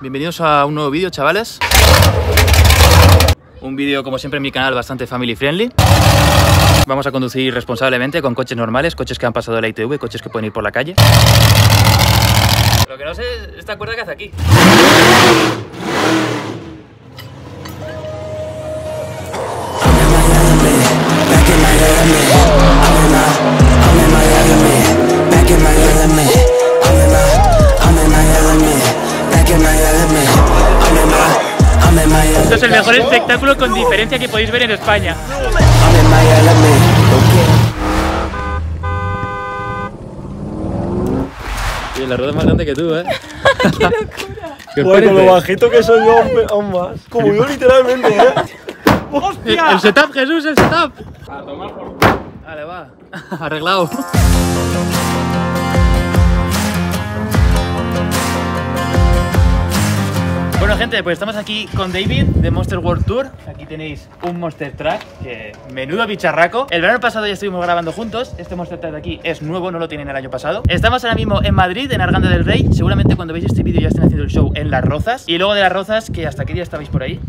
Bienvenidos a un nuevo vídeo, chavales. Un vídeo, como siempre, en mi canal bastante family friendly. Vamos a conducir responsablemente con coches normales, coches que han pasado la ITV, coches que pueden ir por la calle. Lo que no sé es esta cuerda que hace aquí. Mejor espectáculo con diferencia que podéis ver en España. Y la rueda es más grande que tú, ¿eh? ¿Qué os Joder, con lo bajito que soy yo, aún más. Como yo literalmente, ¿eh? El, el setup, Jesús, el setup. Vale, va. Arreglado. Bueno gente, pues estamos aquí con David de Monster World Tour. Aquí tenéis un Monster Truck, que menudo bicharraco. El verano pasado ya estuvimos grabando juntos. Este Monster Truck de aquí es nuevo, no lo tienen el año pasado. Estamos ahora mismo en Madrid, en Arganda del Rey. Seguramente cuando veis este vídeo ya estén haciendo el show en Las Rozas. Y luego de Las Rozas, que hasta qué día estabais por ahí.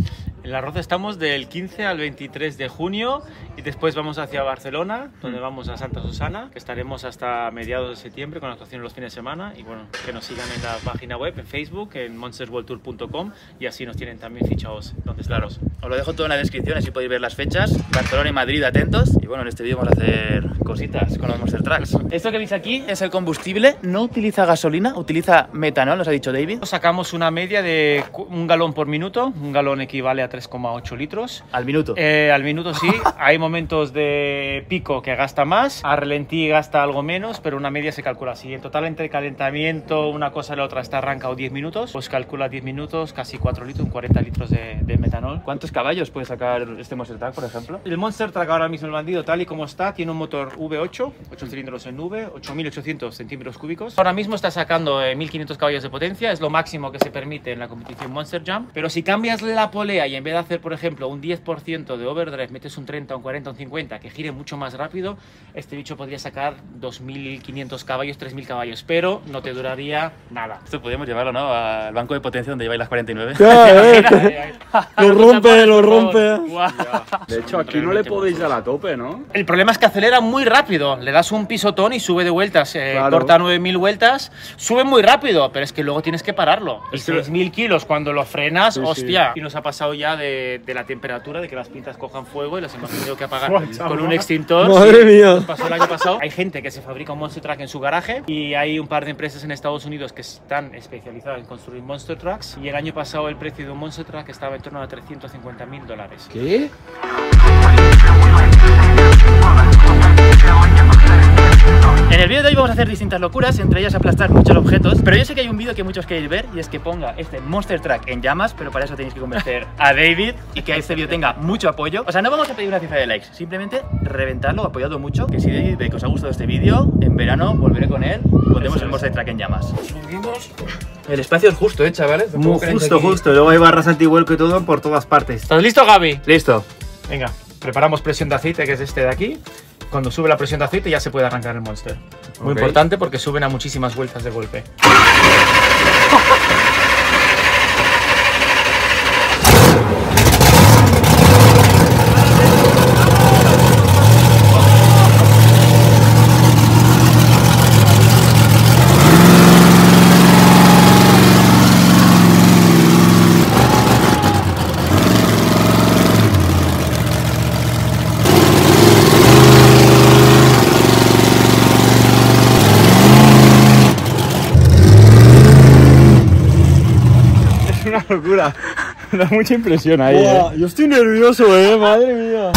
En La Roza estamos del 15 al 23 de junio y después vamos hacia Barcelona, donde vamos a Santa Susana, que estaremos hasta mediados de septiembre con actuaciones los fines de semana. Y bueno, que nos sigan en la página web, en Facebook, en monstersworldtour.com y así nos tienen también fichados donde estamos. Os lo dejo todo en la descripción, así podéis ver las fechas. Barcelona y Madrid, atentos. Y bueno, en este vídeo vamos a hacer cositas con los Monster Trucks. Esto que veis aquí es el combustible. No utiliza gasolina, utiliza metanol, nos ha dicho David. Sacamos una media de un galón por minuto, un galón equivale a 3,8 litros. Al minuto. Eh, al minuto sí, hay momentos de pico que gasta más, a relentí gasta algo menos, pero una media se calcula así. En total entre calentamiento, una cosa y la otra está arrancado 10 minutos, pues calcula 10 minutos, casi 4 litros, 40 litros de, de metanol. ¿Cuántos caballos puede sacar este Monster Truck, por ejemplo? El Monster Truck ahora mismo el bandido tal y como está tiene un motor V8, 8 cilindros en V, 8800 centímetros cúbicos. Ahora mismo está sacando eh, 1500 caballos de potencia, es lo máximo que se permite en la competición Monster Jump. Pero si cambias la polea y en vez de hacer, por ejemplo, un 10% de overdrive, metes un 30, un 40, un 50, que gire mucho más rápido, este bicho podría sacar 2500 caballos, 3000 caballos, pero no te duraría nada. Esto podríamos llevarlo, ¿no? Al banco de potencia donde lleváis las 49. Lo rompe, lo rompe. De hecho, aquí no le podéis dar a tope, ¿no? El problema es que acelera muy rápido. Le das un pisotón y sube de vueltas. Eh, Claro. Corta 9000 vueltas. Sube muy rápido, pero es que luego tienes que pararlo. Y Es que- 6000 kilos cuando lo frenas, Sí, sí. hostia. Y nos ha pasado ya de, de la temperatura, de que las pintas cojan fuego y las hemos tenido que apagar con un extintor. Madre Sí, mía. nos pasó el año pasado. Hay gente que se fabrica un Monster Truck en su garaje y hay un par de empresas en Estados Unidos que están especializadas en construir Monster Trucks. Y el año pasado el precio de un Monster Truck estaba en torno a 350 mil dólares. ¿Qué? Vídeo de hoy vamos a hacer distintas locuras, entre ellas aplastar muchos objetos. Pero yo sé que hay un vídeo que muchos queréis ver y es que ponga este Monster Truck en llamas, pero para eso tenéis que convencer a David y que este vídeo tenga mucho apoyo. O sea, no vamos a pedir una cifra de likes, simplemente reventarlo, apoyado mucho. Que si David ve que os ha gustado este vídeo, en verano volveré con él y pondremos el Monster Truck en llamas. El espacio es justo, ¿eh, chavales? Muy justo, justo. Luego hay barras antivuelco y todo por todas partes. ¿Estás listo, Gaby? Listo. Venga, preparamos presión de aceite, que es este de aquí. Cuando sube la presión de aceite ya se puede arrancar el Monster. Muy importante porque suben a muchísimas vueltas de golpe. Es una locura. Da mucha impresión ahí, ¿eh? Yo estoy nervioso, eh, madre mía.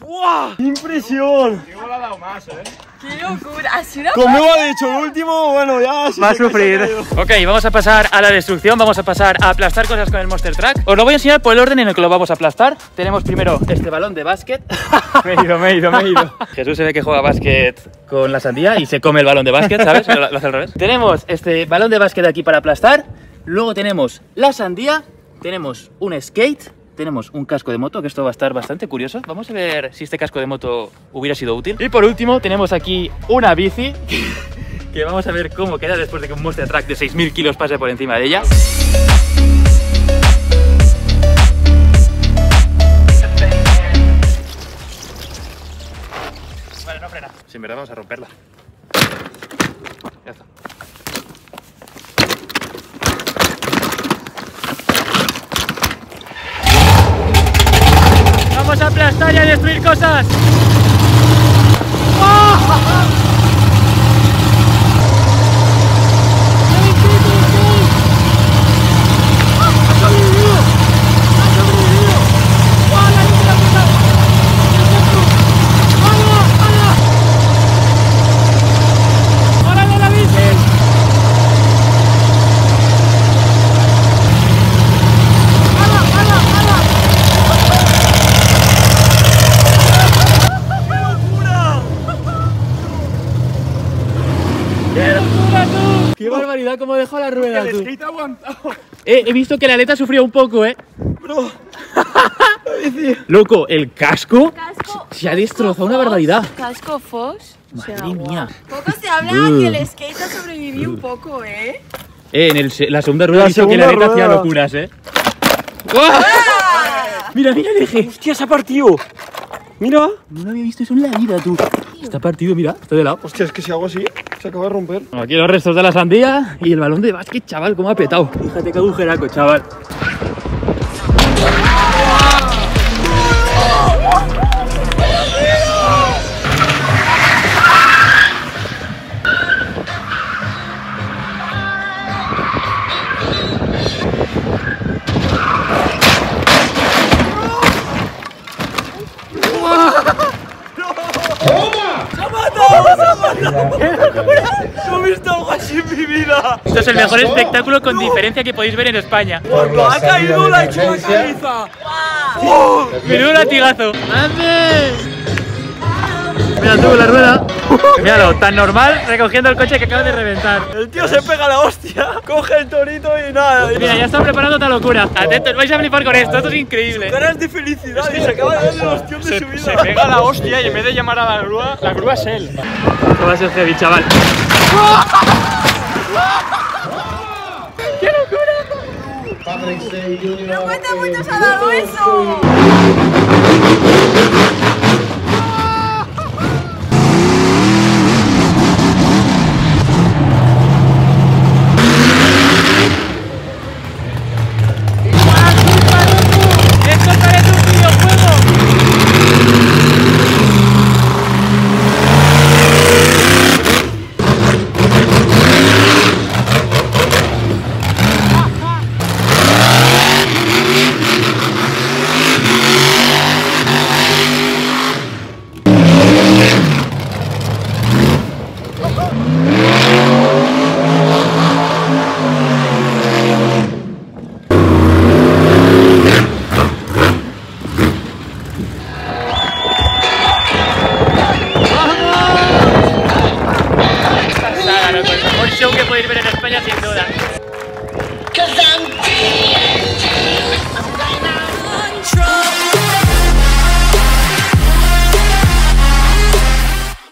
¡Buah! ¡Impresión! Igual ha dado más, ¿eh? ¡Qué locura! Ha sido una Como ha dicho el último, bueno, ya. si Va a sufrir. Ok, vamos a pasar a la destrucción, vamos a pasar a aplastar cosas con el Monster Truck. Os lo voy a enseñar por el orden en el que lo vamos a aplastar. Tenemos primero este balón de básquet. Me he ido, me he ido, me he ido. Jesús se ve que juega básquet con la sandía y se come el balón de básquet, ¿sabes? Lo, lo hace al revés. Tenemos este balón de básquet aquí para aplastar. Luego tenemos la sandía. Tenemos un skate. Tenemos un casco de moto, que esto va a estar bastante curioso. Vamos a ver si este casco de moto hubiera sido útil. Y por último, tenemos aquí una bici. Que vamos a ver cómo queda después de que un Monster Truck de 6.000 kilos pase por encima de ella. Vale, no frena. Si en verdad vamos a romperla. Aplastar y a destruir cosas. Qué barbaridad, cómo dejó la rueda, tú. Eh, he visto que la aleta sufrió un poco, eh. Bro, Loco, el casco casco. se ha destrozado una barbaridad. Casco Fox. O sea, Madre mía. Poco se habla que el skate ha sobrevivido un poco, ¿eh? Eh, en el la segunda rueda La he visto que la aleta hacía locuras, eh. ¡Guau! Mira, mira el eje. hostia, se ha partido. Mira. No lo había visto eso en la vida, tú. Está partido, mira, está de lado. Hostia, es que si hago así, se acaba de romper. Bueno, aquí los restos de la sandía y el balón de básquet, chaval, cómo ha petado. Fíjate qué agujeraco, chaval. Vida. Esto es el mejor espectáculo con diferencia que podéis ver en España. Ha caído, la ha hecho la cabeza. Menudo latigazo. Mira tú la rueda. Míralo, tan normal recogiendo el coche que acaba de reventar. El tío se pega la hostia, coge el torito y nada. y Mira, ya están preparando otra locura. Atentos, vais a flipar con esto, esto es increíble. Caras de felicidad y se acaba de dar de su vida. Pega la hostia y en vez de llamar a la grúa, la grúa es él. Esto va a ser heavy, chaval. ¡No cuenta mucho se ha dado eso! wait a minute.